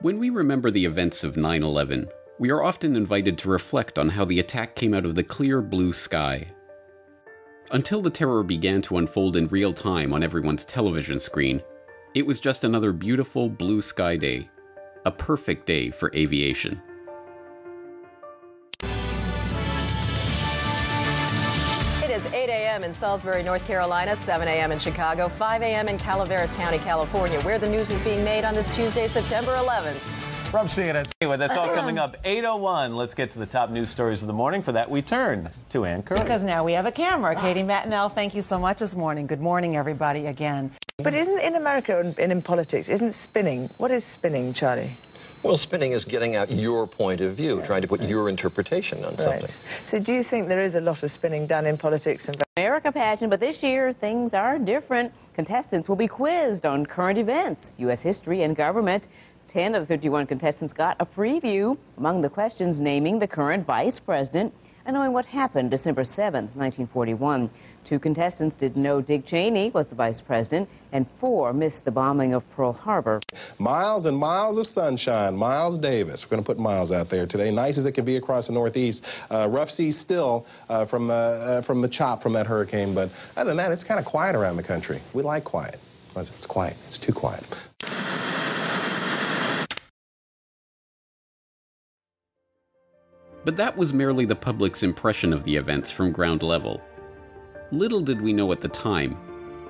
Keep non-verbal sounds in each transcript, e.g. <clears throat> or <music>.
When we remember the events of 9 11, we are often invited to reflect on how the attack came out of the clear blue sky. Until the terror began to unfold in real time on everyone's television screen, it was just another beautiful blue sky day, a perfect day for aviation. a.m. in Salisbury, North Carolina, 7 a.m. in Chicago, 5 a.m. in Calaveras County, California, where the news is being made on this Tuesday, September 11th. From CNN. Anyway, that's all coming up <laughs> 8.01. Let's get to the top news stories of the morning. For that, we turn to Ann Curry. Because now we have a camera. Katie Matinell, thank you so much this morning. Good morning, everybody, again. But isn't in America and in politics, isn't spinning? What is spinning, Charlie? Well, spinning is getting out your point of view, trying to put your interpretation on something. Right. So do you think there is a lot of spinning done in politics and America pageant, but this year things are different. Contestants will be quizzed on current events, U.S. history, and government. 10 of the 51 contestants got a preview. Among the questions, naming the current vice president and knowing what happened December 7, 1941. Two contestants didn't know Dick Cheney was the vice president, and four missed the bombing of Pearl Harbor. Miles and miles of sunshine. Miles Davis. We're going to put Miles out there today. Nice as it can be across the Northeast. Uh, rough seas still uh, from, uh, uh from the chop from that hurricane, but other than that, it's kind of quiet around the country. We like quiet. It's quiet. It's too quiet. But that was merely the public's impression of the events from ground level. Little did we know at the time,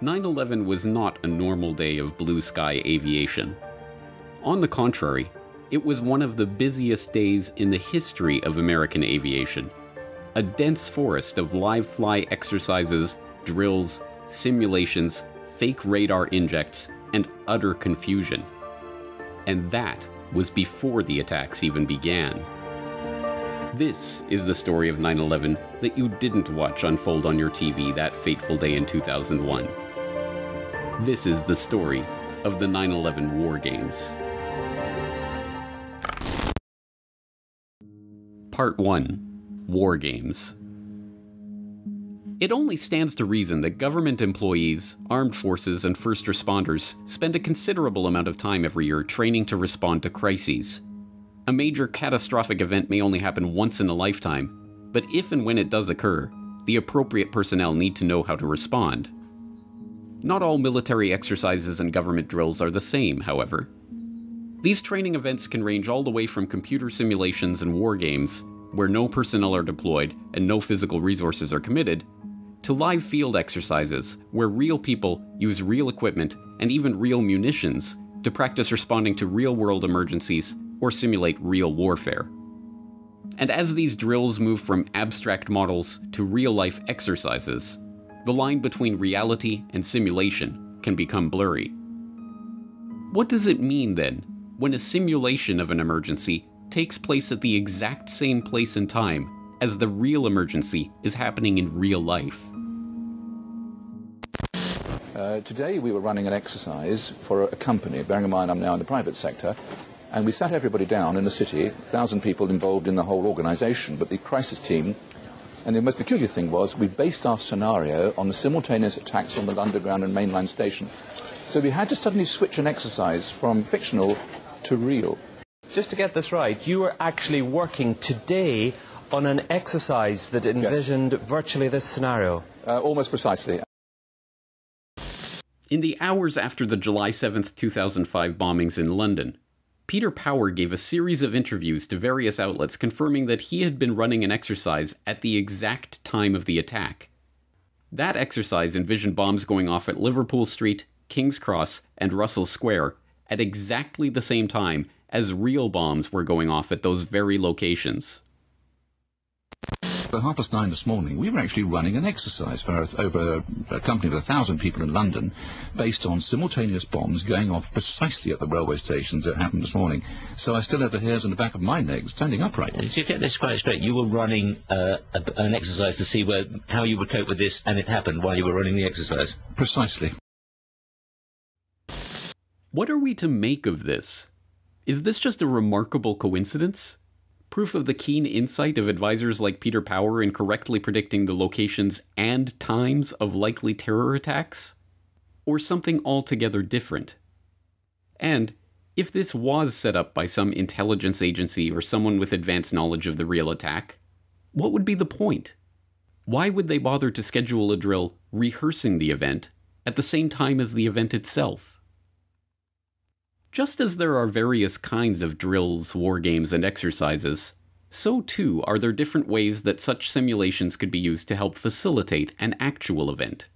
9 11 was not a normal day of blue sky aviation. On the contrary, it was one of the busiest days in the history of American aviation. A dense forest of live fly exercises, drills, simulations, fake radar injects, and utter confusion. And that was before the attacks even began. This is the story of 9 11 that you didn't watch unfold on your TV that fateful day in 2001. This is the story of the 9 11 War Games. Part 1 War Games. It only stands to reason that government employees, armed forces, and first responders spend a considerable amount of time every year training to respond to crises. A major catastrophic event may only happen once in a lifetime, but if and when it does occur, the appropriate personnel need to know how to respond. Not all military exercises and government drills are the same, however. These training events can range all the way from computer simulations and war games, where no personnel are deployed and no physical resources are committed, to live field exercises, where real people use real equipment and even real munitions to practice responding to real world emergencies or simulate real warfare. And as these drills move from abstract models to real life exercises, the line between reality and simulation can become blurry. What does it mean then when a simulation of an emergency takes place at the exact same place and time as the real emergency is happening in real life? Uh, today we were running an exercise for a company, bearing in mind I'm now in the private sector, and we sat everybody down in the city, 1,000 people involved in the whole organisation, but the crisis team. And the most peculiar thing was we based our scenario on the simultaneous attacks on the underground and mainline station. So we had to suddenly switch an exercise from fictional to real. Just to get this right, you were actually working today on an exercise that envisioned yes. virtually this scenario. Uh, almost precisely. In the hours after the July 7th, 2005 bombings in London, Peter Power gave a series of interviews to various outlets confirming that he had been running an exercise at the exact time of the attack. That exercise envisioned bombs going off at Liverpool Street, King's Cross, and Russell Square at exactly the same time as real bombs were going off at those very locations. At half past nine this morning, we were actually running an exercise for over a company of a thousand people in London, based on simultaneous bombs going off precisely at the railway stations that happened this morning. So I still have the hairs on the back of my neck standing upright. Did you get this quite straight, you were running uh, a, an exercise to see where, how you would cope with this, and it happened while you were running the exercise. Precisely. What are we to make of this? Is this just a remarkable coincidence? Proof of the keen insight of advisors like Peter Power in correctly predicting the locations and times of likely terror attacks? Or something altogether different? And, If this was set up by some intelligence agency or someone with advanced knowledge of the real attack, what would be the point? Why would they bother to schedule a drill rehearsing the event at the same time as the event itself? Just as there are various kinds of drills, war games, and exercises, so too are there different ways that such simulations could be used to help facilitate an actual event.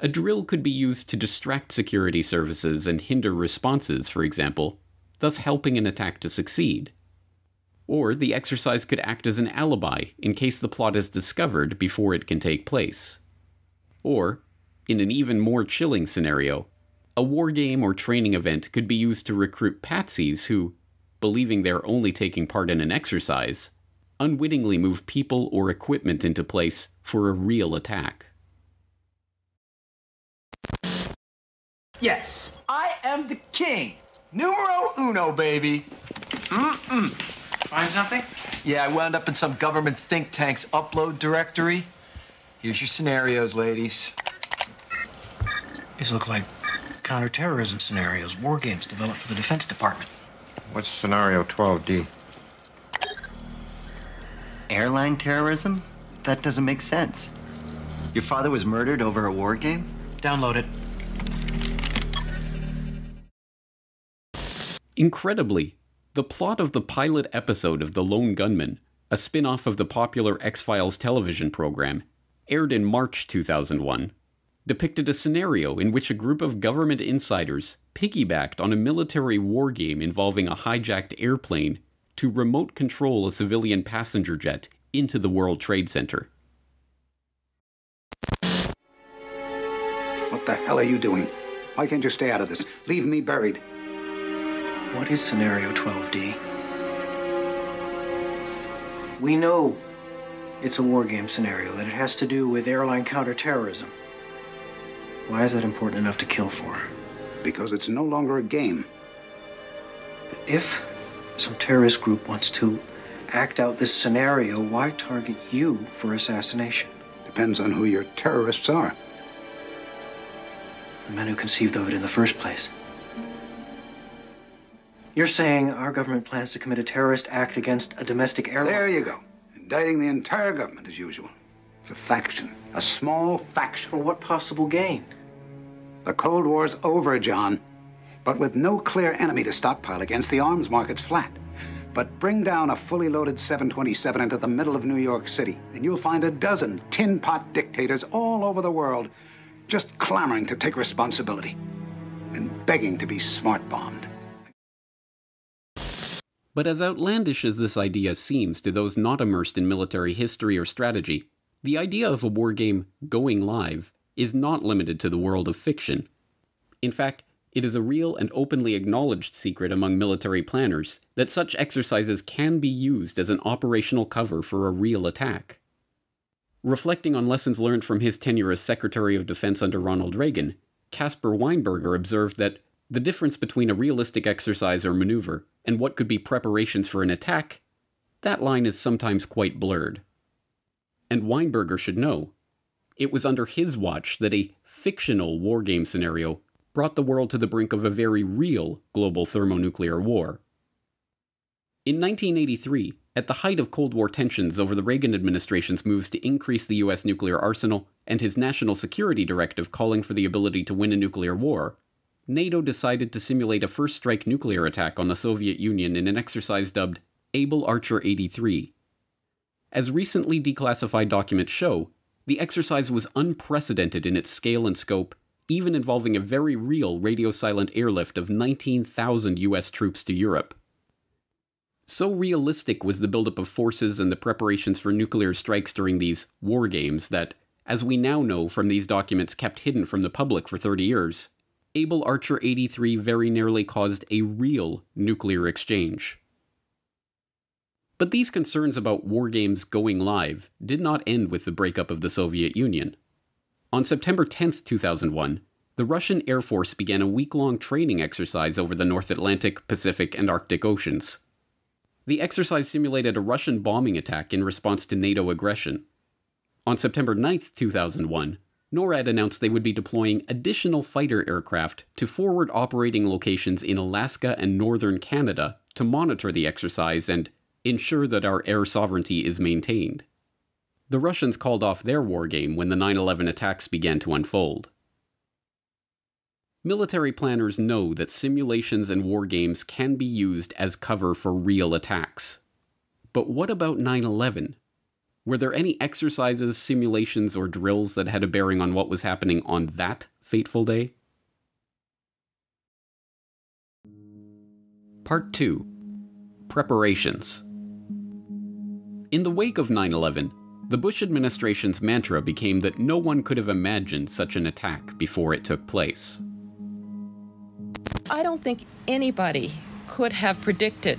A drill could be used to distract security services and hinder responses, for example, thus helping an attack to succeed. Or the exercise could act as an alibi in case the plot is discovered before it can take place. Or, in an even more chilling scenario, a wargame or training event could be used to recruit patsies who, believing they're only taking part in an exercise, unwittingly move people or equipment into place for a real attack. Yes, I am the king. Numero uno, baby. Mm-mm. Find something? Yeah, I wound up in some government think tank's upload directory. Here's your scenarios, ladies. These look like counterterrorism scenarios, war games developed for the Defense Department. What's scenario 12D? Airline terrorism? That doesn't make sense. Your father was murdered over a war game? Download it. Incredibly, the plot of the pilot episode of The Lone Gunman, a spin off of the popular X Files television program, aired in March 2001, depicted a scenario in which a group of government insiders piggybacked on a military war game involving a hijacked airplane to remote control a civilian passenger jet into the World Trade Center. What the hell are you doing? Why can't you stay out of this? Leave me buried. What is scenario 12D? We know it's a war game scenario, that it has to do with airline counterterrorism. Why is that important enough to kill for? Because it's no longer a game. If some terrorist group wants to act out this scenario, why target you for assassination? Depends on who your terrorists are. The men who conceived of it in the first place. You're saying our government plans to commit a terrorist act against a domestic airline? There you go. Indicting the entire government as usual. It's a faction. A small faction. For what possible gain? The Cold War's over, John. But with no clear enemy to stockpile against, the arms market's flat. But bring down a fully loaded 727 into the middle of New York City, and you'll find a dozen tin pot dictators all over the world just clamoring to take responsibility and begging to be smart bombed. But as outlandish as this idea seems to those not immersed in military history or strategy, the idea of a war game going live is not limited to the world of fiction. In fact, it is a real and openly acknowledged secret among military planners that such exercises can be used as an operational cover for a real attack. Reflecting on lessons learned from his tenure as Secretary of Defense under Ronald Reagan, Caspar Weinberger observed that the difference between a realistic exercise or maneuver and what could be preparations for an attack, that line is sometimes quite blurred. And Weinberger should know. It was under his watch that a fictional wargame scenario brought the world to the brink of a very real global thermonuclear war. In 1983, at the height of Cold War tensions over the Reagan administration's moves to increase the US nuclear arsenal and his national security directive calling for the ability to win a nuclear war, NATO decided to simulate a first strike nuclear attack on the Soviet Union in an exercise dubbed Able Archer 83. As recently declassified documents show, the exercise was unprecedented in its scale and scope, even involving a very real radio silent airlift of 19,000 US troops to Europe. So realistic was the buildup of forces and the preparations for nuclear strikes during these war games that, as we now know from these documents kept hidden from the public for 30 years, Able Archer 83 very nearly caused a real nuclear exchange. But these concerns about war games going live did not end with the breakup of the Soviet Union. On September 10, 2001, the Russian Air Force began a week long training exercise over the North Atlantic, Pacific, and Arctic Oceans. The exercise simulated a Russian bombing attack in response to NATO aggression. On September 9, 2001, NORAD announced they would be deploying additional fighter aircraft to forward operating locations in Alaska and northern Canada to monitor the exercise and ensure that our air sovereignty is maintained. The Russians called off their war game when the 9 11 attacks began to unfold. Military planners know that simulations and war games can be used as cover for real attacks. But what about 9 11? Were there any exercises, simulations, or drills that had a bearing on what was happening on that fateful day? Part 2 Preparations. In the wake of 9 11, the Bush administration's mantra became that no one could have imagined such an attack before it took place. I don't think anybody could have predicted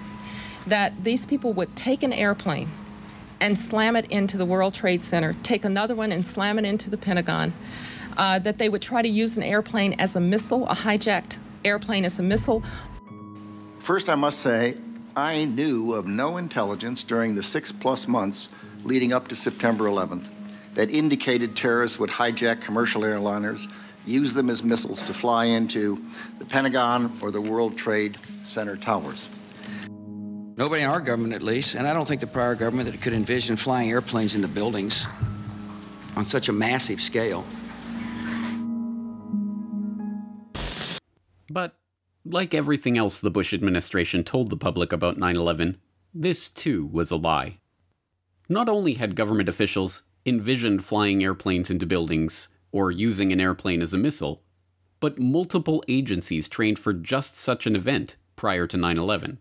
that these people would take an airplane and slam it into the World Trade Center, take another one and slam it into the Pentagon, uh, that they would try to use an airplane as a missile, a hijacked airplane as a missile. First, I must say, I knew of no intelligence during the six plus months leading up to September 11th that indicated terrorists would hijack commercial airliners, use them as missiles to fly into the Pentagon or the World Trade Center towers. Nobody in our government, at least, and I don't think the prior government that could envision flying airplanes into buildings on such a massive scale. But, like everything else the Bush administration told the public about 9 11, this too was a lie. Not only had government officials envisioned flying airplanes into buildings or using an airplane as a missile, but multiple agencies trained for just such an event prior to 9 11.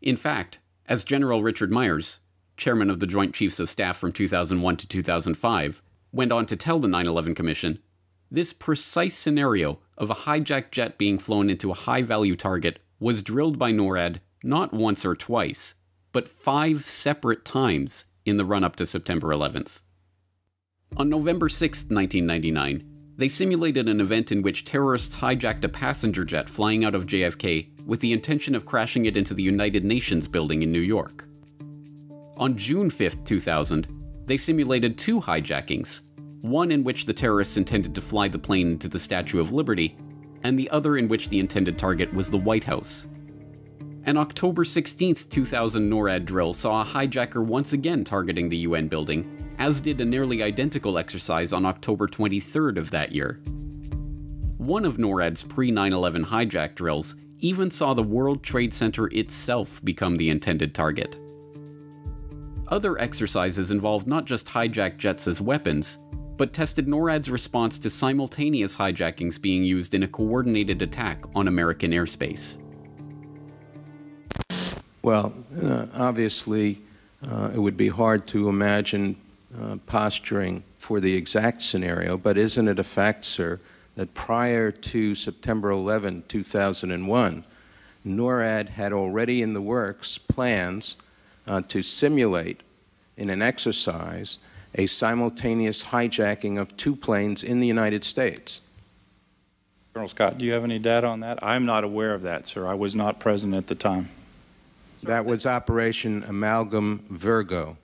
In fact, as General Richard Myers, chairman of the Joint Chiefs of Staff from 2001 to 2005, went on to tell the 9 11 Commission, this precise scenario of a hijacked jet being flown into a high value target was drilled by NORAD not once or twice, but five separate times in the run up to September 11th. On November 6, 1999, they simulated an event in which terrorists hijacked a passenger jet flying out of JFK with the intention of crashing it into the United Nations building in New York. On June 5, 2000, they simulated two hijackings, one in which the terrorists intended to fly the plane into the Statue of Liberty, and the other in which the intended target was the White House. An October 16, 2000 NORAD drill saw a hijacker once again targeting the UN building, as did a nearly identical exercise on October 23rd of that year. One of NORAD's pre 9 11 hijack drills even saw the World Trade Center itself become the intended target. Other exercises involved not just hijacked jets as weapons, but tested NORAD's response to simultaneous hijackings being used in a coordinated attack on American airspace. Well, uh, obviously, uh, it would be hard to imagine uh, posturing for the exact scenario, but isn't it a fact, sir, that prior to September 11, 2001, NORAD had already in the works plans uh, to simulate in an exercise a simultaneous hijacking of two planes in the United States. Colonel Scott, do you have any data on that? I'm not aware of that, sir. I was not present at the time. That was Operation Amalgam Virgo.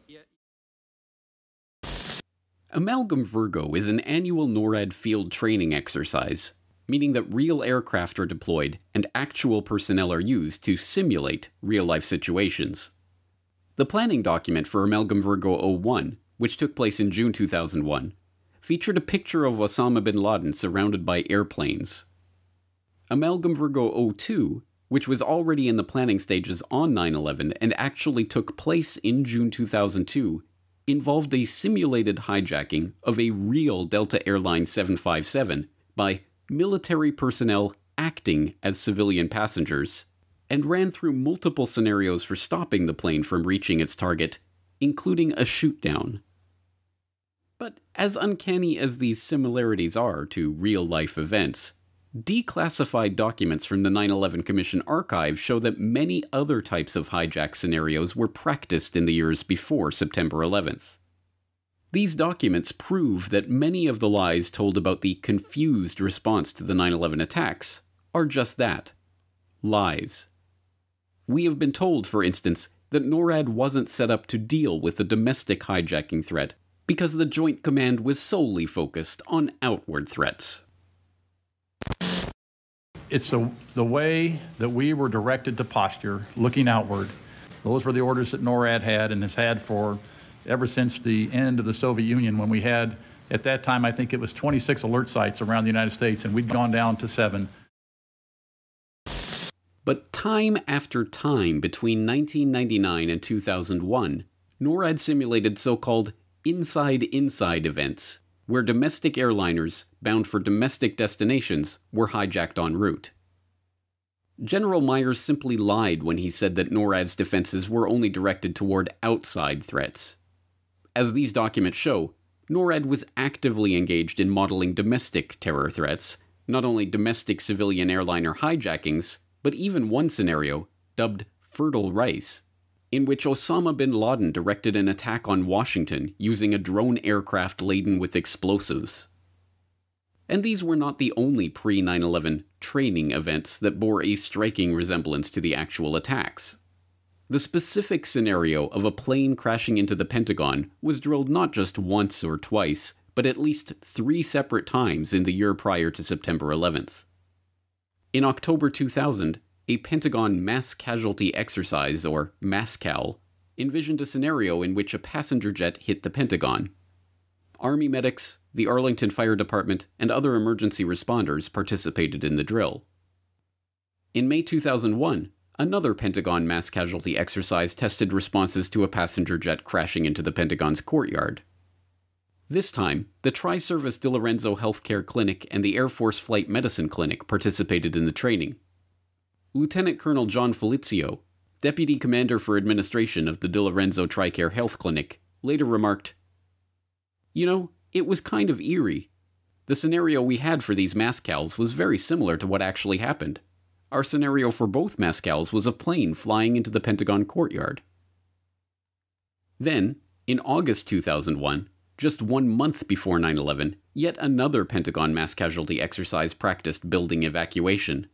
Amalgam Virgo is an annual NORAD field training exercise, meaning that real aircraft are deployed and actual personnel are used to simulate real life situations. The planning document for Amalgam Virgo 01, which took place in June 2001, featured a picture of Osama bin Laden surrounded by airplanes. Amalgam Virgo 02, which was already in the planning stages on 9 11 and actually took place in June 2002, involved a simulated hijacking of a real Delta Airlines 757 by military personnel acting as civilian passengers, and ran through multiple scenarios for stopping the plane from reaching its target, including a shootdown. But as uncanny as these similarities are to real life events, declassified documents from the 9 11 Commission archive show that many other types of hijack scenarios were practiced in the years before September 11th. These documents prove that many of the lies told about the confused response to the 9 11 attacks are just that lies. We have been told, for instance, that NORAD wasn't set up to deal with the domestic hijacking threat because the Joint Command was solely focused on outward threats. It's the, the way that we were directed to posture, looking outward. Those were the orders that NORAD had and has had for ever since the end of the Soviet Union when we had, at that time, I think it was 26 alert sites around the United States, and we'd gone down to seven. But time after time between 1999 and 2001, NORAD simulated so called inside inside events, where domestic airliners bound for domestic destinations were hijacked en route. General Myers simply lied when he said that NORAD's defenses were only directed toward outside threats. As these documents show, NORAD was actively engaged in modeling domestic terror threats, not only domestic civilian airliner hijackings, but even one scenario, dubbed Fertile Rice, in which Osama bin Laden directed an attack on Washington using a drone aircraft laden with explosives. And these were not the only pre 9 11 training events that bore a striking resemblance to the actual attacks. The specific scenario of a plane crashing into the Pentagon was drilled not just once or twice, but at least three separate times in the year prior to September 11th. In October 2000, a Pentagon mass casualty exercise, or MASCAL, envisioned a scenario in which a passenger jet hit the Pentagon. Army medics, the Arlington Fire Department, and other emergency responders participated in the drill. In May 2001, another Pentagon mass casualty exercise tested responses to a passenger jet crashing into the Pentagon's courtyard. This time, the Tri Service DiLorenzo Healthcare Clinic and the Air Force Flight Medicine Clinic participated in the training. Lieutenant Colonel John Felizio, Deputy Commander for Administration of the DiLorenzo TRICARE Health Clinic, later remarked You know, it was kind of eerie. The scenario we had for these MASCALs was very similar to what actually happened. Our scenario for both MASCALs was a plane flying into the Pentagon courtyard. Then, in August 2001, just one month before 9 11, yet another Pentagon mass casualty exercise practiced building evacuation.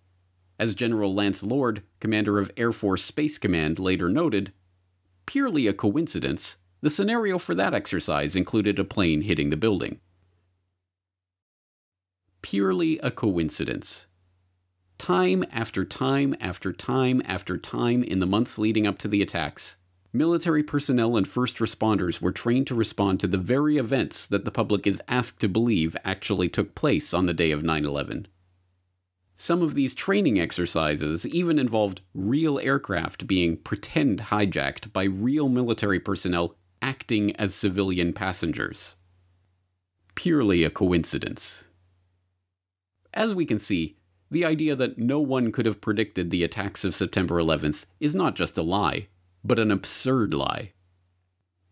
As General Lance Lord, commander of Air Force Space Command, later noted, purely a coincidence, the scenario for that exercise included a plane hitting the building. Purely a coincidence. Time after time after time after time in the months leading up to the attacks, military personnel and first responders were trained to respond to the very events that the public is asked to believe actually took place on the day of 9 11. Some of these training exercises even involved real aircraft being pretend hijacked by real military personnel acting as civilian passengers. Purely a coincidence. As we can see, the idea that no one could have predicted the attacks of September 11th is not just a lie, but an absurd lie.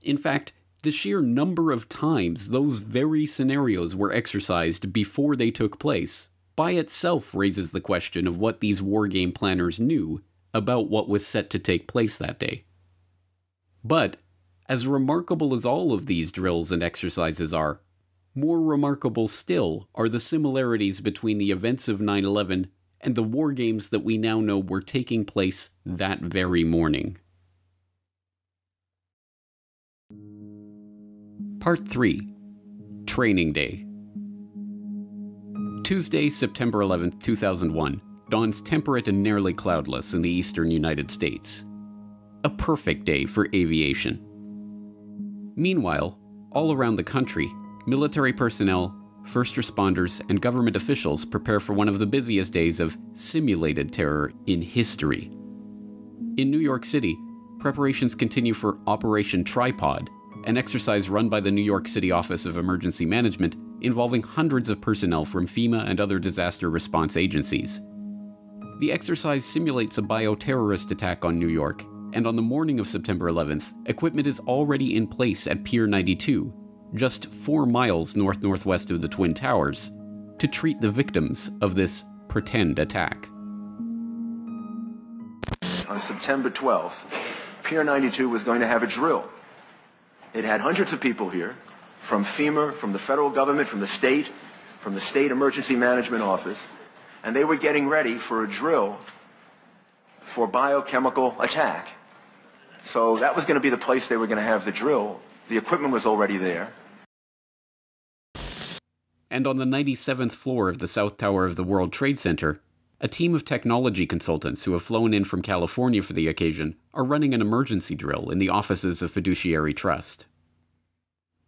In fact, the sheer number of times those very scenarios were exercised before they took place by itself raises the question of what these wargame planners knew about what was set to take place that day. But, as remarkable as all of these drills and exercises are, more remarkable still are the similarities between the events of 9 11 and the war games that we now know were taking place that very morning. Part 3 Training Day Tuesday, September 11, 2001, dawns temperate and nearly cloudless in the eastern United States. A perfect day for aviation. Meanwhile, all around the country, military personnel, first responders, and government officials prepare for one of the busiest days of simulated terror in history. In New York City, preparations continue for Operation Tripod, an exercise run by the New York City Office of Emergency Management involving hundreds of personnel from FEMA and other disaster response agencies. The exercise simulates a bioterrorist attack on New York, and on the morning of September 11th, equipment is already in place at Pier 92, just four miles north northwest of the Twin Towers, to treat the victims of this pretend attack. On September 12th, Pier 92 was going to have a drill it had hundreds of people here from FEMA, from the federal government, from the state, from the state emergency management office, and they were getting ready for a drill for biochemical attack. So that was going to be the place they were going to have the drill. The equipment was already there. And on the 97th floor of the South Tower of the World Trade Center, a team of technology consultants who have flown in from California for the occasion are running an emergency drill in the offices of Fiduciary Trust.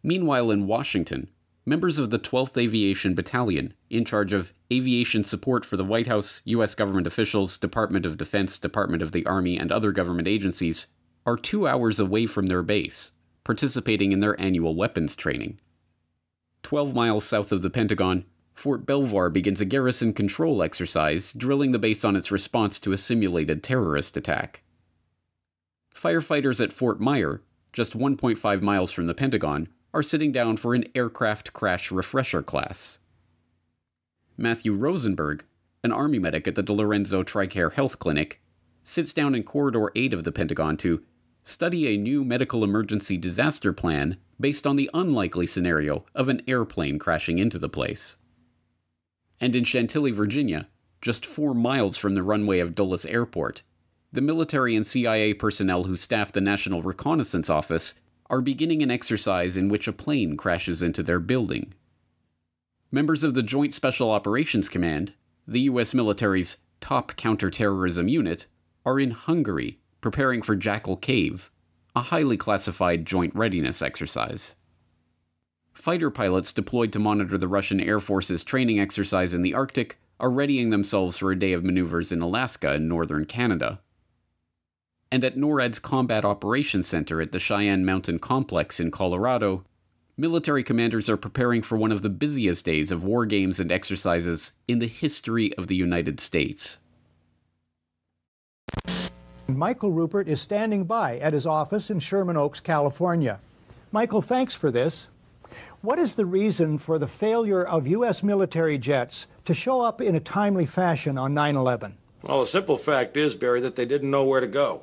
Meanwhile, in Washington, members of the 12th Aviation Battalion, in charge of aviation support for the White House, U.S. government officials, Department of Defense, Department of the Army, and other government agencies, are two hours away from their base, participating in their annual weapons training. 12 miles south of the Pentagon, Fort Belvoir begins a garrison control exercise, drilling the base on its response to a simulated terrorist attack. Firefighters at Fort Myer, just 1.5 miles from the Pentagon, are sitting down for an aircraft crash refresher class. Matthew Rosenberg, an Army medic at the DiLorenzo TRICARE Health Clinic, sits down in Corridor 8 of the Pentagon to study a new medical emergency disaster plan based on the unlikely scenario of an airplane crashing into the place. And in Chantilly, Virginia, just four miles from the runway of Dulles Airport, the military and CIA personnel who staff the National Reconnaissance Office are beginning an exercise in which a plane crashes into their building. Members of the Joint Special Operations Command, the U.S. military's top counterterrorism unit, are in Hungary preparing for Jackal Cave, a highly classified joint readiness exercise. Fighter pilots deployed to monitor the Russian Air Force's training exercise in the Arctic are readying themselves for a day of maneuvers in Alaska and northern Canada and at NORAD's Combat Operations Center at the Cheyenne Mountain Complex in Colorado, military commanders are preparing for one of the busiest days of war games and exercises in the history of the United States. Michael Ruppert is standing by at his office in Sherman Oaks, California. Michael, thanks for this. What is the reason for the failure of U.S. military jets to show up in a timely fashion on 9 11? Well, the simple fact is, Barry, that they didn't know where to go.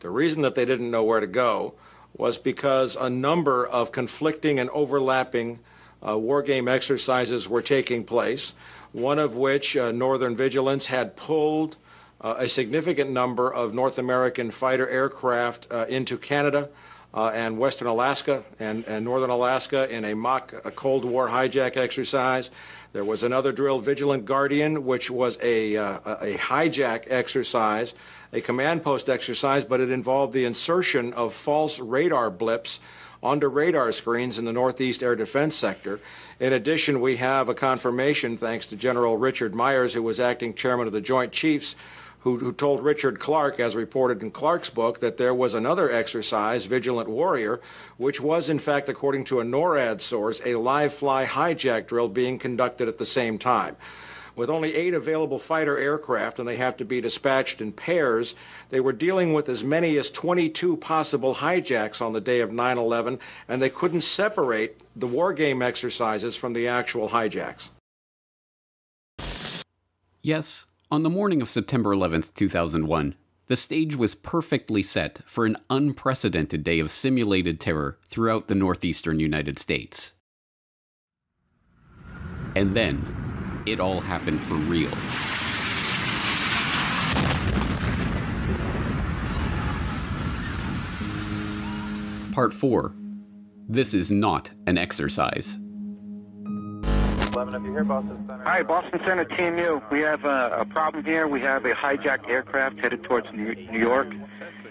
The reason that they didn't know where to go was because a number of conflicting and overlapping uh, war game exercises were taking place, one of which, uh, Northern Vigilance, had pulled uh, a significant number of North American fighter aircraft uh, into Canada. Uh, and Western Alaska and, and, Northern Alaska in a mock a Cold War hijack exercise. There was another drill, Vigilant Guardian, which was a, uh, a hijack exercise a command post exercise, but it involved the insertion of false radar blips onto radar screens in the Northeast air defense sector. In addition, we have a confirmation, thanks to General Richard Myers, who was acting chairman of the Joint Chiefs, who, who, told Richard Clarke, as reported in Clarke's book, that there was another exercise, Vigilant Warrior, which was, in fact, according to a NORAD source, a live fly hijack drill being conducted at the same time. With only eight available fighter aircraft and they have to be dispatched in pairs, they were dealing with as many as 22 possible hijacks on the day of 9 11, and they couldn't separate the war game exercises from the actual hijacks. Yes, on the morning of September 11, 2001, the stage was perfectly set for an unprecedented day of simulated terror throughout the northeastern United States. And then, it all happened for real. Part 4 This is not an exercise. Hi, Boston Center TMU. We have a, a, problem here. We have a hijacked aircraft headed towards New York,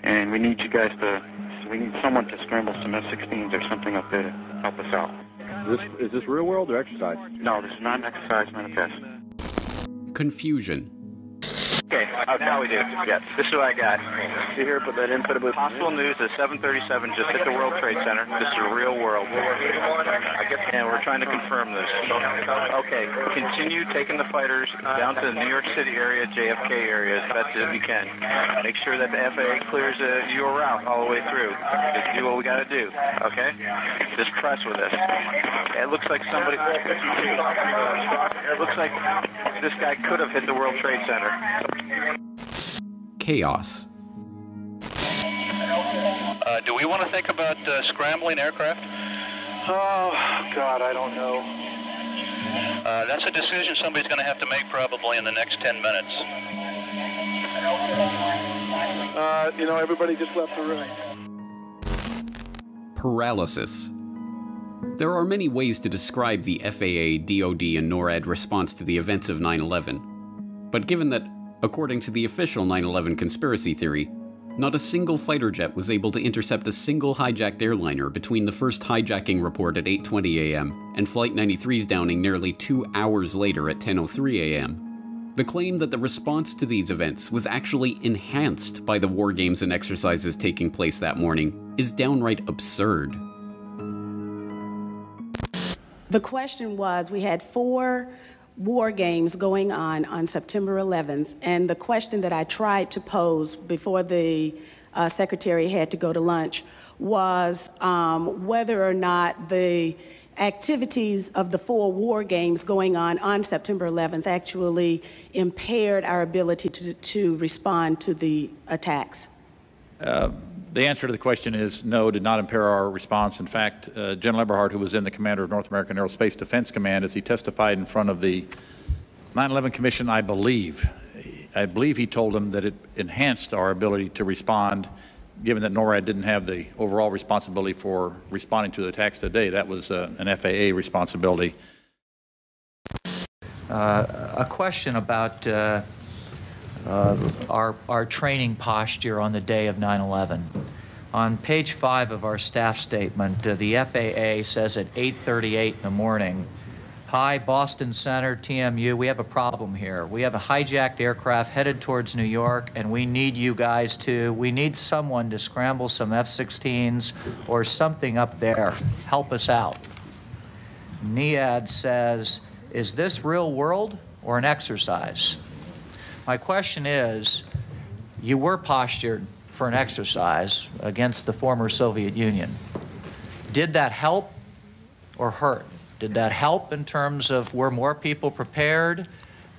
and we need you guys to, we need someone to scramble some F-16s or something up there to help us out. Is this, is this real world or exercise? No, this is not an exercise, not a test. Confusion. Okay, uh, now we do. Yes, this is what I got. See here, put that in, put a booth. Possible news at 737 just hit the World Trade Center. This is a real world. I guess, and we're trying to confirm this. Okay, continue taking the fighters down to the New York City area, JFK area as best as you can. Make sure that the FAA clears uh, your route all the way through. Just do what we got to do, okay? Just press with us. It looks like somebody. It looks like this guy could have hit the World Trade Center. Chaos. Uh, do we want to think about uh, scrambling aircraft? Oh, God, I don't know. Uh, that's a decision somebody's going to have to make probably in the next 10 minutes. Uh, you know, everybody just left the room. Paralysis. There are many ways to describe the FAA, DoD, and NORAD response to the events of 9 11. But given that, according to the official 9 11 conspiracy theory, not a single fighter jet was able to intercept a single hijacked airliner between the first hijacking report at 8:20 a.m. and Flight 93's downing nearly 2 hours later at 10:03 a.m. The claim that the response to these events was actually enhanced by the war games and exercises taking place that morning is downright absurd. The question was we had four war games going on on September 11th, and the question that I tried to pose before the uh, secretary had to go to lunch was um, whether or not the activities of the four war games going on on September 11th actually impaired our ability to, to respond to the attacks. Uh, the answer to the question is no, did not impair our response. In fact, uh, General Eberhart, who was then the commander of North American Aerospace Defense Command, as he testified in front of the 9/11 Commission, I believe, I believe he told them that it enhanced our ability to respond, given that NORAD didn't have the overall responsibility for responding to the attacks today. That was uh, an FAA responsibility. Uh, a question about uh, our, our training posture on the day of 9 11. On page five of our staff statement, uh, the FAA says at 8:38 in the morning, "Hi, Boston Center, TMU. We have a problem here. We have a hijacked aircraft headed towards New York, and we need you guys to. We need someone to scramble some F-16s or something up there. Help us out." NEADS says, "Is this real world or an exercise?" My question is, you were postured for an exercise against the former Soviet Union. Did that help or hurt? Did that help in terms of were more people prepared?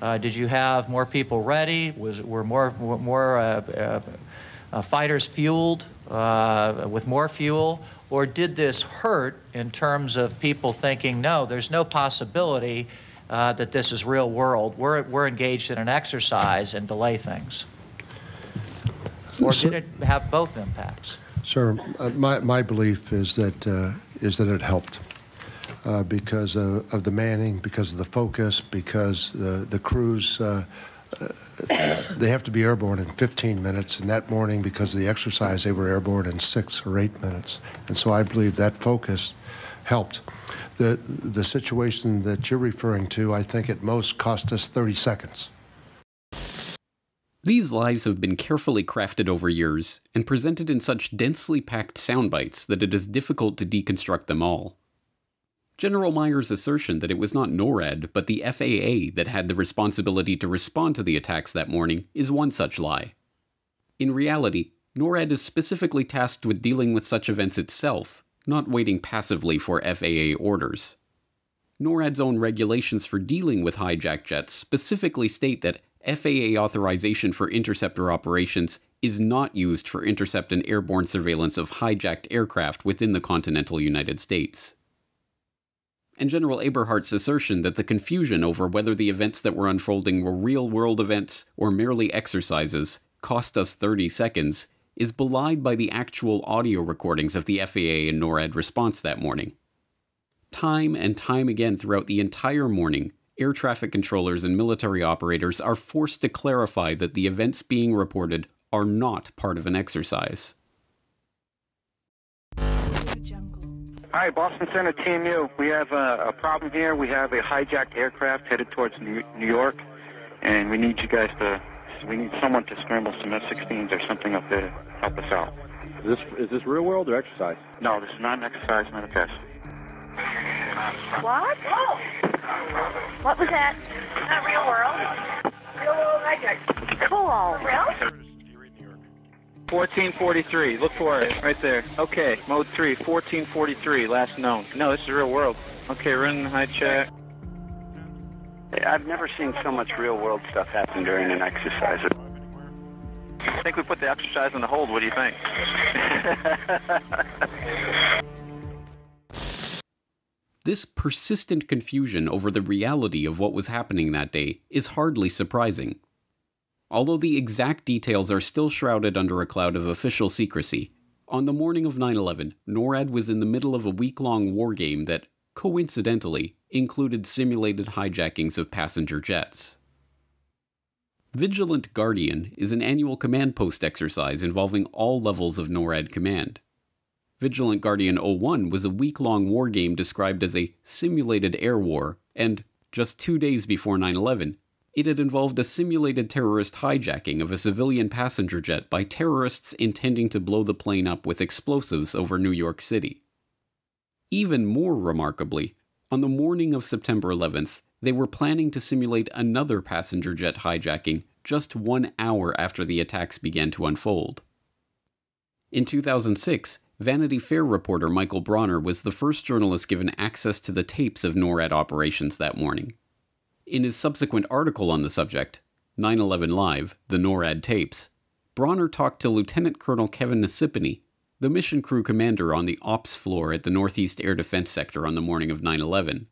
Uh, did you have more people ready? Was, were more, more uh, uh, uh fighters fueled uh, with more fuel? Or did this hurt in terms of people thinking, no, there's no possibility uh, that this is real world. We're, we're engaged in an exercise and delay things. Or did it have both impacts? Sir, uh, my, my belief is that, uh, is that it helped. Uh, because of, of, the manning, because of the focus, because the, the crews, uh, uh, they have to be airborne in 15 minutes, and that morning, because of the exercise, they were airborne in six or eight minutes. And so I believe that focus helped. The, the situation that you're referring to, I think at most cost us 30 seconds. These lies have been carefully crafted over years and presented in such densely packed sound bites that it is difficult to deconstruct them all. General Myers' assertion that it was not NORAD but the FAA that had the responsibility to respond to the attacks that morning is one such lie. In reality, NORAD is specifically tasked with dealing with such events itself, not waiting passively for FAA orders. NORAD's own regulations for dealing with hijacked jets specifically state that FAA authorization for interceptor operations is not used for intercept and airborne surveillance of hijacked aircraft within the continental United States. And General Eberhart's assertion that the confusion over whether the events that were unfolding were real world events or merely exercises cost us 30 seconds is belied by the actual audio recordings of the FAA and NORAD response that morning. Time and time again throughout the entire morning, air traffic controllers and military operators are forced to clarify that the events being reported are not part of an exercise. Hi, Boston Center TMU. We have a, a, problem here. We have a hijacked aircraft headed towards New York, and we need you guys to we need someone to scramble some F-16s or something up there to help us out. Is this is this real world or exercise? No, this is not an exercise, not a test. What? What was that? Not real world. Real world magic. Cool. Real? 1443. Look for it right there. Okay, mode 3, 1443, last known. No, this is real world. Okay, run high check. I've never seen so much real world stuff happen during an exercise. I think we put the exercise on the hold. What do you think? <laughs> this persistent confusion over the reality of what was happening that day is hardly surprising. Although the exact details are still shrouded under a cloud of official secrecy, On the morning of 9 11, NORAD was in the middle of a week long war game that, coincidentally, included simulated hijackings of passenger jets. Vigilant Guardian is an annual command post exercise involving all levels of NORAD command. Vigilant Guardian 01 was a week long war game described as a simulated air war, and just two days before 9 11, it had involved a simulated terrorist hijacking of a civilian passenger jet by terrorists intending to blow the plane up with explosives over New York City. Even more remarkably, on the morning of September 11th, they were planning to simulate another passenger jet hijacking just one hour after the attacks began to unfold. In 2006, Vanity Fair reporter Michael Bronner was the first journalist given access to the tapes of NORAD operations that morning. In his subsequent article on the subject, 9 11 Live, the NORAD tapes, Bronner talked to Lieutenant Colonel Kevin Nasypany, the mission crew commander on the ops floor at the Northeast Air Defense Sector on the morning of 9 11.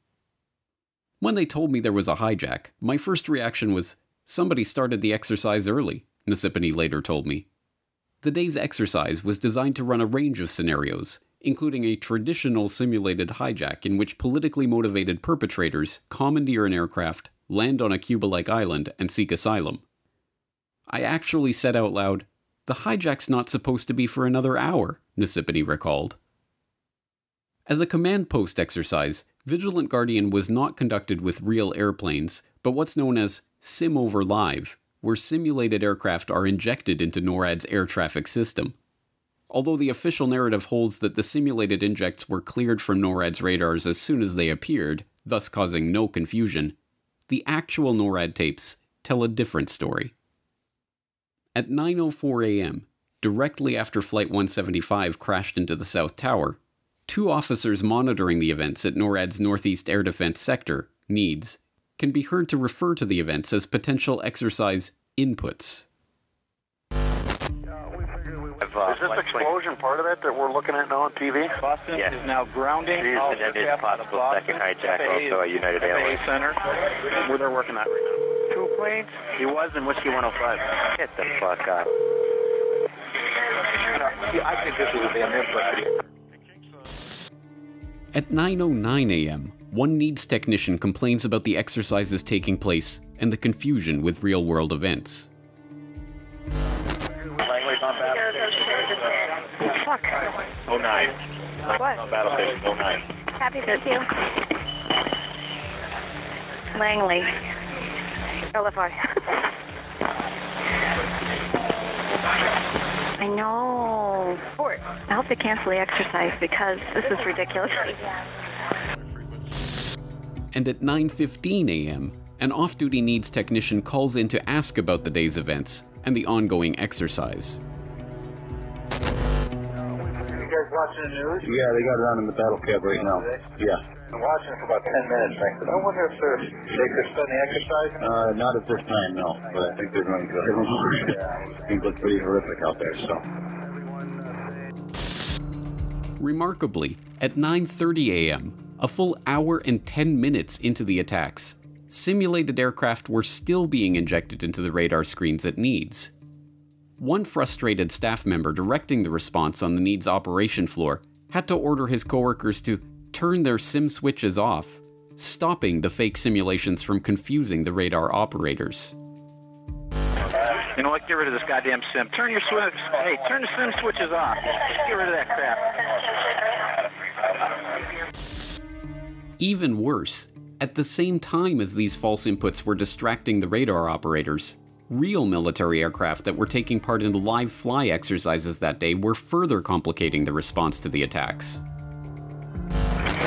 When they told me there was a hijack, my first reaction was, somebody started the exercise early, Nasypany later told me. The day's exercise was designed to run a range of scenarios, including a traditional simulated hijack in which politically motivated perpetrators commandeer an aircraft, land on a Cuba like island, and seek asylum. I actually said out loud, The hijack's not supposed to be for another hour, Nasypany recalled. As a command post exercise, Vigilant Guardian was not conducted with real airplanes, but what's known as sim over live, where simulated aircraft are injected into NORAD's air traffic system. Although the official narrative holds that the simulated injects were cleared from NORAD's radars as soon as they appeared, thus causing no confusion, the actual NORAD tapes tell a different story. At 9:04 a.m., directly after Flight 175 crashed into the South Tower, Two officers monitoring the events at NORAD's Northeast Air Defense Sector, NEADS, can be heard to refer to the events as potential exercise inputs. Is this explosion part of it that we're looking at now on TV? Boston Yes. is now grounding. Jeez, all and then aircraft out of possible second hijack also at United FAA Airways. Center, where they're working at right now. Two planes? He was in Whiskey 105. Get the fuck out. I think this is a damn input. At 9:09 a.m., one NEADS technician complains about the exercises taking place and the confusion with real-world events. Langley's on Fuck. Oh nine. What? On battlefield. Oh nine. Happy to see you. Langley. LFI. I know. Fort. I hope they cancel the exercise because this is ridiculous. And at 9:15 a.m., an off-duty NEADS technician calls in to ask about the day's events and the ongoing exercise. You guys watching the news? Yeah, they got around in the battle cab right now. Yeah. I'm watching for about 10 minutes, I I wonder if they're, they could spend the exercise? Uh, not at this time, no. But I think they're going to. yeah. <laughs> Things look pretty horrific out there, so. Remarkably, at 9:30 a.m., a full hour and 10 minutes into the attacks, simulated aircraft were still being injected into the radar screens at NEADS. One frustrated staff member directing the response on the NEADS operation floor had to order his coworkers to turn their sim switches off, stopping the fake simulations from confusing the radar operators. You know what? Get rid of this goddamn sim. Turn your switch. Hey, turn the sim switches off. Get rid of that crap. Even worse, at the same time as these false inputs were distracting the radar operators, real military aircraft that were taking part in live fly exercises that day were further complicating the response to the attacks.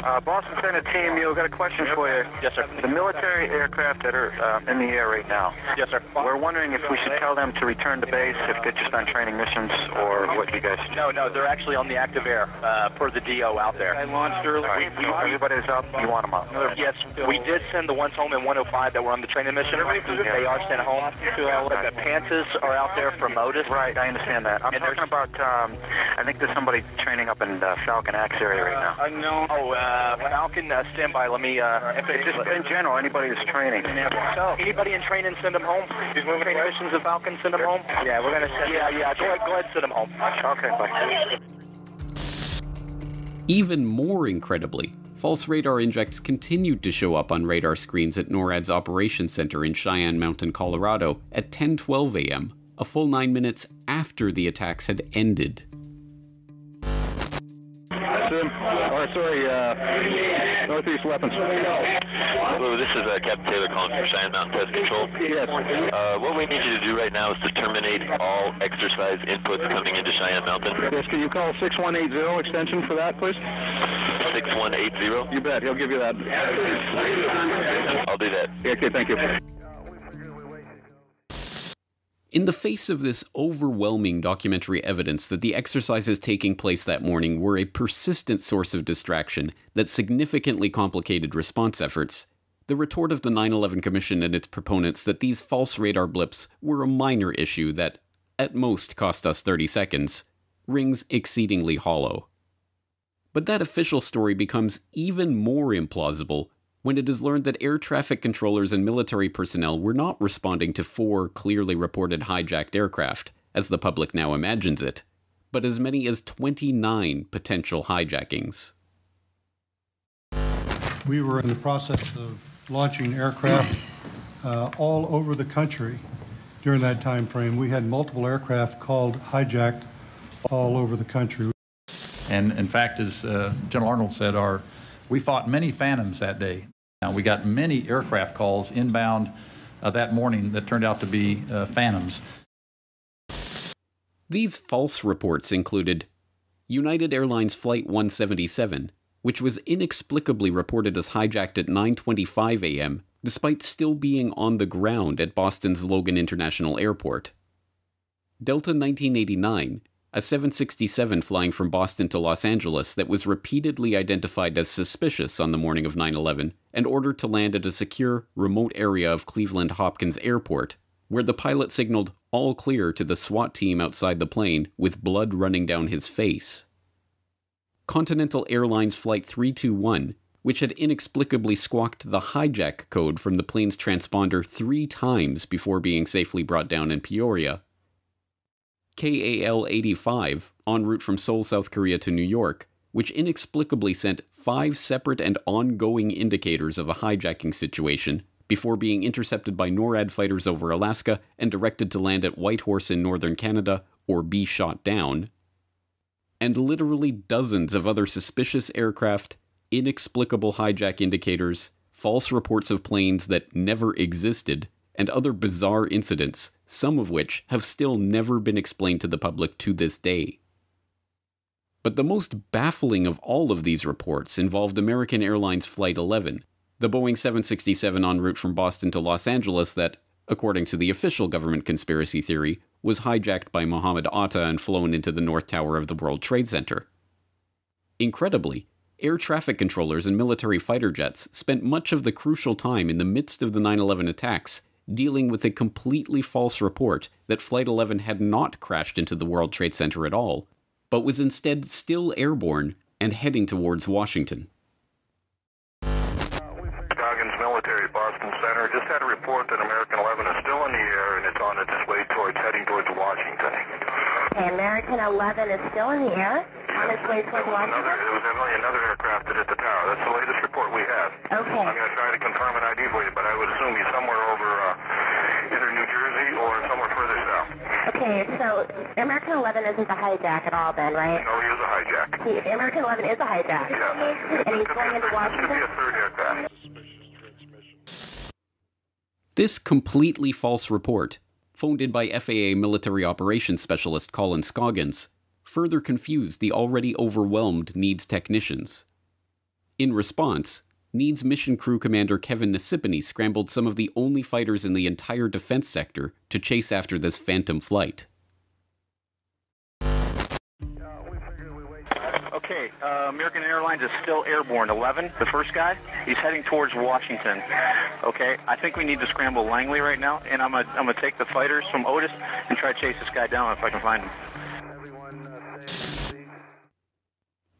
Uh, Boston Center team, you got a question for you. Yes, sir. The military aircraft that are uh, in the air right now. Yes, sir. We're wondering if we should tell them to return to base if they're just on training missions or what you guys No, no, they're actually on the active air uh, per the DO out there. I launched early. All right, so everybody's up. You want them up. Yes, we did send the ones home in 105 that were on the training mission. They are sent home. The Panthers are out there for Modus. Right, I understand that. I'm And talking about, um, I think there's somebody training up in uh, Falcon Axe area right now. I know. Oh, uh, Falcon, uh, stand by. Let me. Uh, if Just in general, anybody who's training. So, anybody in training, send them home. Training missions of Falcon, send them home. Yeah, we're gonna send. Yeah, yeah. Go ahead, go ahead, send them home. Okay, bye. Even more incredibly, false radar injects continued to show up on radar screens at NORAD's operations center in Cheyenne Mountain, Colorado at 10:12 a.m., a full 9 minutes after the attacks had ended. Sim, or sorry, uh, Northeast Weapons. Hello, this is uh, Captain Taylor calling from Cheyenne Mountain Test Control. Yes. Uh, what we need you to do right now is to terminate all exercise inputs coming into Cheyenne Mountain. Yes, can you call 6180 extension for that, please? 6180? You bet, he'll give you that. I'll do that. Okay, thank you. In the face of this overwhelming documentary evidence that the exercises taking place that morning were a persistent source of distraction that significantly complicated response efforts, the retort of the 9 11 Commission and its proponents that these false radar blips were a minor issue that, at most, cost us 30 seconds rings exceedingly hollow. But that official story becomes even more implausible when it is learned that air traffic controllers and military personnel were not responding to four clearly reported hijacked aircraft, as the public now imagines it, but as many as 29 potential hijackings. We were in the process of launching aircraft uh, all over the country during that time frame. We had multiple aircraft called hijacked all over the country. And in fact, as uh, General Arnold said, our, we fought many phantoms that day. Now, we got many aircraft calls inbound uh, that morning that turned out to be uh, phantoms. These false reports included United Airlines Flight 177, which was inexplicably reported as hijacked at 9:25 a.m. despite still being on the ground at Boston's Logan International Airport. Delta 1989, a 767 flying from Boston to Los Angeles that was repeatedly identified as suspicious on the morning of 9 11 and ordered to land at a secure, remote area of Cleveland Hopkins Airport, where the pilot signaled all clear to the SWAT team outside the plane with blood running down his face. Continental Airlines Flight 321, which had inexplicably squawked the hijack code from the plane's transponder three times before being safely brought down in Peoria, KAL 85, en route from Seoul, South Korea to New York, which inexplicably sent five separate and ongoing indicators of a hijacking situation before being intercepted by NORAD fighters over Alaska and directed to land at Whitehorse in northern Canada or be shot down. And literally dozens of other suspicious aircraft, inexplicable hijack indicators, false reports of planes that never existed, and other bizarre incidents, some of which have still never been explained to the public to this day. But the most baffling of all of these reports involved American Airlines Flight 11, the Boeing 767 en route from Boston to Los Angeles that, according to the official government conspiracy theory, was hijacked by Mohammed Atta and flown into the North Tower of the World Trade Center. Incredibly, air traffic controllers and military fighter jets spent much of the crucial time in the midst of the 9 11 attacks dealing with a completely false report that Flight 11 had not crashed into the World Trade Center at all, but was instead still airborne and heading towards Washington. Scoggins Military, Boston Center. Just had a report that American 11 is still in the air and it's on its way towards heading towards Washington. Okay, American 11 is still in the air on its way towards Washington? Another, it was definitely another aircraft that hit the tower. That's the latest report we have. Okay. I'm going to try to confirm an ID for you, but I would assume he's somewhere over uh, either New Jersey or somewhere further south. Okay, so American 11 isn't a hijack at all then, right? No, he is a hijack. He, American 11 is a hijack. Yes. And he's going into Washington? Could be a third aircraft. This completely false report, phoned in by FAA military operations specialist Colin Scoggins, further confused the already overwhelmed NEADS technicians. In response, NEADS mission crew commander Kevin Nasypany scrambled some of the only fighters in the entire defense sector to chase after this phantom flight. Okay, uh, American Airlines is still airborne. 11, the first guy, he's heading towards Washington. Okay, I think we need to scramble Langley right now, and I'm gonna I'm gonna take the fighters from Otis and try to chase this guy down if I can find him.